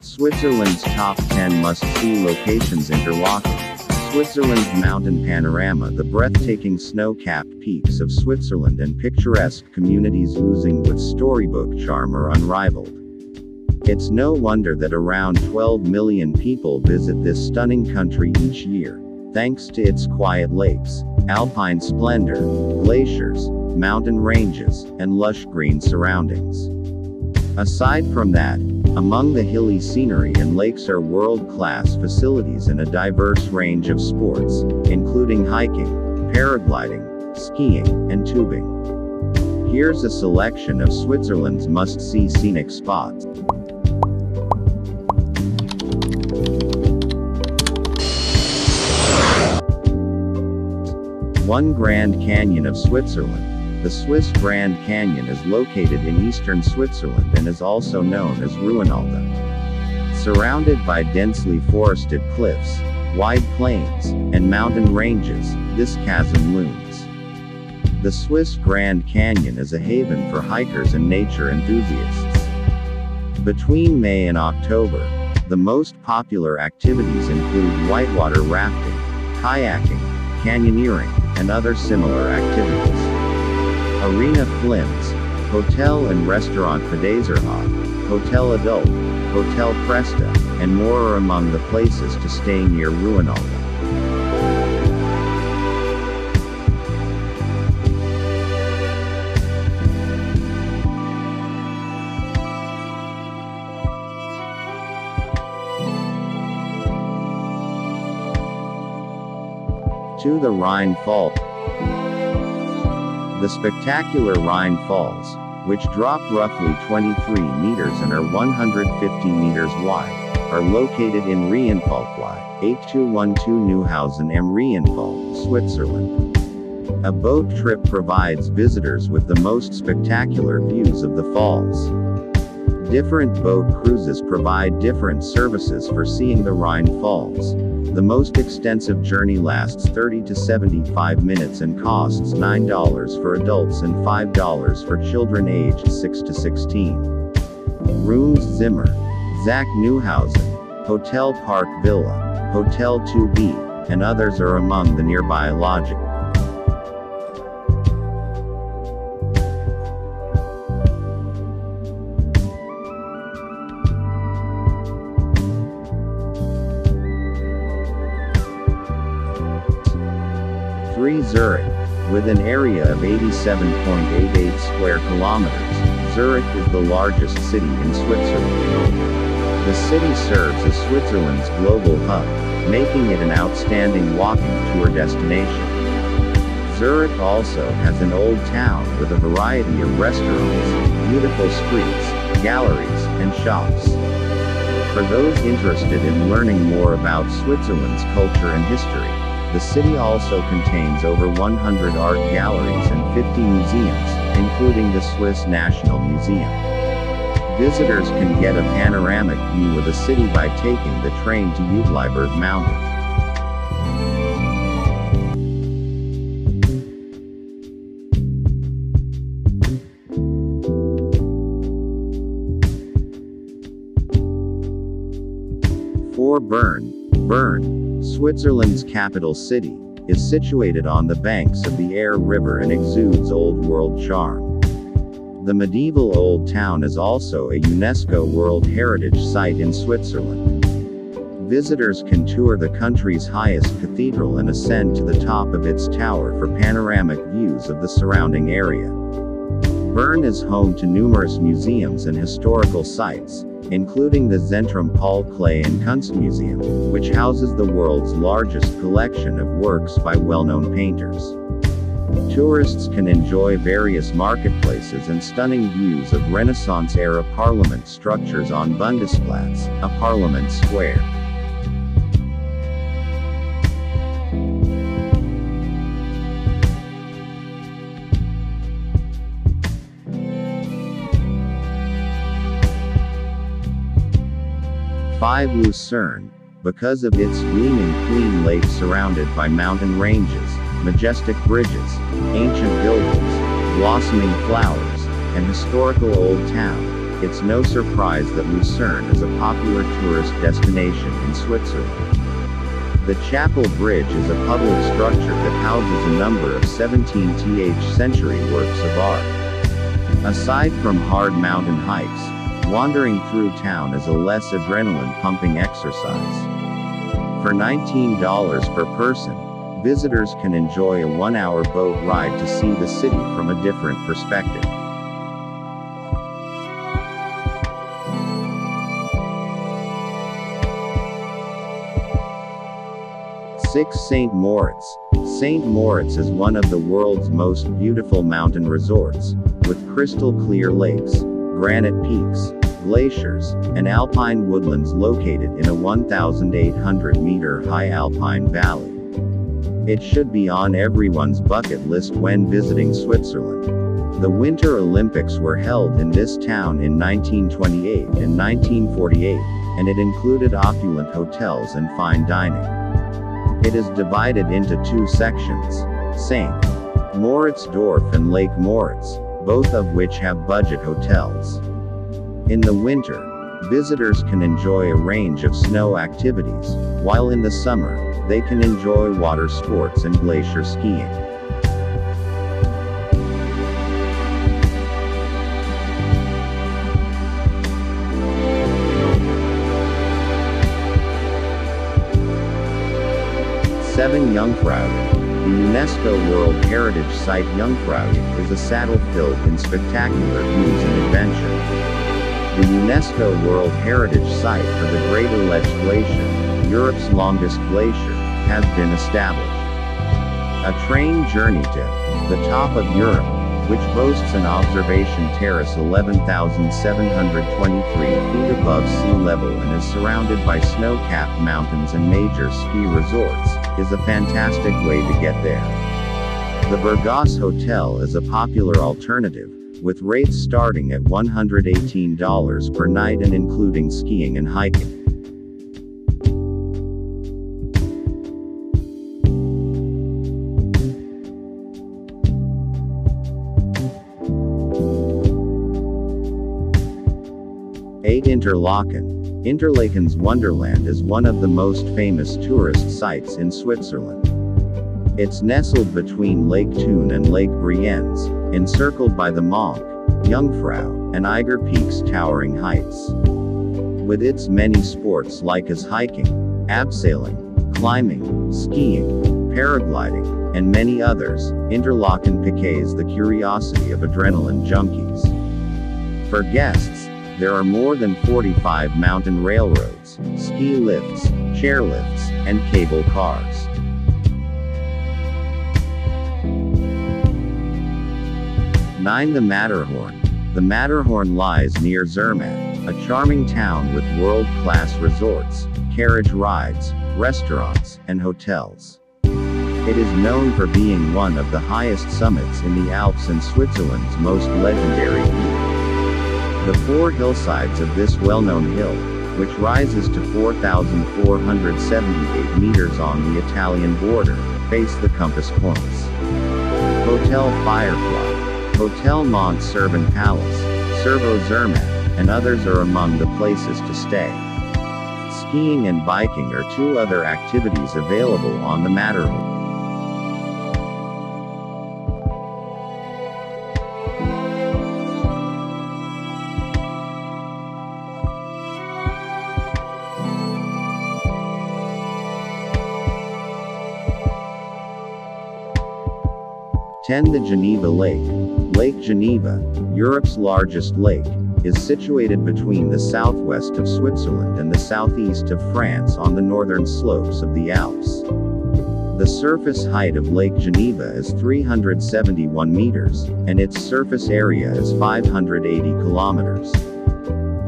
Switzerland's top 10 must-see locations Interlaken. Switzerland's mountain panorama The breathtaking snow-capped peaks of Switzerland and picturesque communities oozing with storybook charm are unrivaled. It's no wonder that around 12 million people visit this stunning country each year, thanks to its quiet lakes, alpine splendor, glaciers, mountain ranges, and lush green surroundings. Aside from that, among the hilly scenery and lakes are world-class facilities in a diverse range of sports, including hiking, paragliding, skiing, and tubing. Here's a selection of Switzerland's must-see scenic spots. 1 Grand Canyon of Switzerland. The Swiss Grand Canyon is located in eastern Switzerland and is also known as Ruinaulta. Surrounded by densely forested cliffs, wide plains, and mountain ranges, this chasm looms. The Swiss Grand Canyon is a haven for hikers and nature enthusiasts. Between May and October, the most popular activities include whitewater rafting, kayaking, canyoneering, and other similar activities. Arena Flims, Hotel and Restaurant Fidazerhof, Hotel Adula, Hotel Cresta, and more are among the places to stay near Ruinaulta. To the Rhine Fall. The spectacular Rhine Falls, which drop roughly 23 meters and are 150 meters wide, are located in Rheinfallquai, 8212 Neuhausen am Rheinfall, Switzerland. A boat trip provides visitors with the most spectacular views of the falls. Different boat cruises provide different services for seeing the Rhine Falls. The most extensive journey lasts 30 to 75 minutes and costs $9 for adults and $5 for children aged 6 to 16. Rooms Zimmer. Zach Newhausen. Hotel Park Villa. Hotel 2B, and others are among the nearby lodges. 3. Zurich. With an area of 87.88 square kilometers, Zurich is the largest city in Switzerland. The city serves as Switzerland's global hub, making it an outstanding walking tour destination. Zurich also has an old town with a variety of restaurants, beautiful streets, galleries, and shops. For those interested in learning more about Switzerland's culture and history, the city also contains over 100 art galleries and 50 museums, including the Swiss National Museum. Visitors can get a panoramic view of the city by taking the train to Uetliberg Mountain. For Bern, Bern, Switzerland's capital city, is situated on the banks of the Aare River and exudes old world charm. The medieval old town is also a UNESCO World Heritage Site in Switzerland. Visitors can tour the country's highest cathedral and ascend to the top of its tower for panoramic views of the surrounding area. Bern is home to numerous museums and historical sites, including the Zentrum Paul Klee and Kunstmuseum, which houses the world's largest collection of works by well-known painters. Tourists can enjoy various marketplaces and stunning views of Renaissance-era parliament structures on Bundesplatz, a parliament square. Five Lucerne, because of its gleaming clean lake surrounded by mountain ranges, majestic bridges, ancient buildings, blossoming flowers, and historical old town, it's no surprise that Lucerne is a popular tourist destination in Switzerland. The Chapel Bridge is a public structure that houses a number of 17th century works of art. Aside from hard mountain hikes, wandering through town is a less adrenaline pumping exercise. For $19 per person, visitors can enjoy a one hour boat ride to see the city from a different perspective. 6. St. Moritz. St. Moritz is one of the world's most beautiful mountain resorts, with crystal clear lakes, granite peaks, glaciers, and alpine woodlands located in a 1,800 meter high alpine valley. It should be on everyone's bucket list when visiting Switzerland. The Winter Olympics were held in this town in 1928 and 1948, and it included opulent hotels and fine dining. It is divided into two sections. St. Moritz-Dorf and Lake Moritz, both of which have budget hotels. In the winter, visitors can enjoy a range of snow activities, while in the summer, they can enjoy water sports and glacier skiing. Seven Jungfraujoch. The UNESCO World Heritage Site Jungfraujoch is a saddle filled in spectacular views and adventure. The UNESCO World Heritage Site for the Great Aletsch Glacier, Europe's longest glacier, has been established. A train journey to the top of Europe which boasts an observation terrace 11,723 feet above sea level and is surrounded by snow-capped mountains and major ski resorts, is a fantastic way to get there. The Burgos Hotel is a popular alternative, with rates starting at $118 per night and including skiing and hiking. Interlaken. Interlaken's Wonderland is one of the most famous tourist sites in Switzerland. It's nestled between Lake Thun and Lake Brienz, encircled by the Monch, Jungfrau, and Eiger Peak's towering heights. With its many sports like as hiking, abseiling, climbing, skiing, paragliding, and many others, Interlaken piques the curiosity of adrenaline junkies. For guests, there are more than 45 mountain railroads, ski lifts, chairlifts, and cable cars. Nine The Matterhorn. The Matterhorn lies near Zermatt, a charming town with world-class resorts, carriage rides, restaurants, and hotels. It is known for being one of the highest summits in the Alps and Switzerland's most legendary peak. The four hillsides of this well-known hill, which rises to 4,478 meters on the Italian border, face the compass points. Hotel Firefly, Hotel Mont Cervin Palace, Cervo Zermatt, and others are among the places to stay. Skiing and biking are two other activities available on the Matterhorn. 10. The Geneva Lake. Lake Geneva, Europe's largest lake, is situated between the southwest of Switzerland and the southeast of France on the northern slopes of the Alps. The surface height of Lake Geneva is 371 meters, and its surface area is 580 kilometers.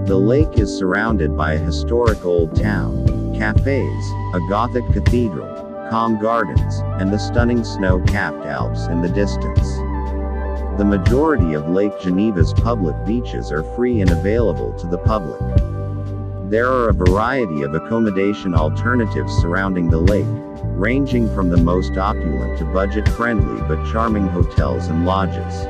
The lake is surrounded by a historic old town, cafes, a Gothic cathedral, calm gardens, and the stunning snow-capped Alps in the distance. The majority of Lake Geneva's public beaches are free and available to the public. There are a variety of accommodation alternatives surrounding the lake, ranging from the most opulent to budget-friendly but charming hotels and lodges.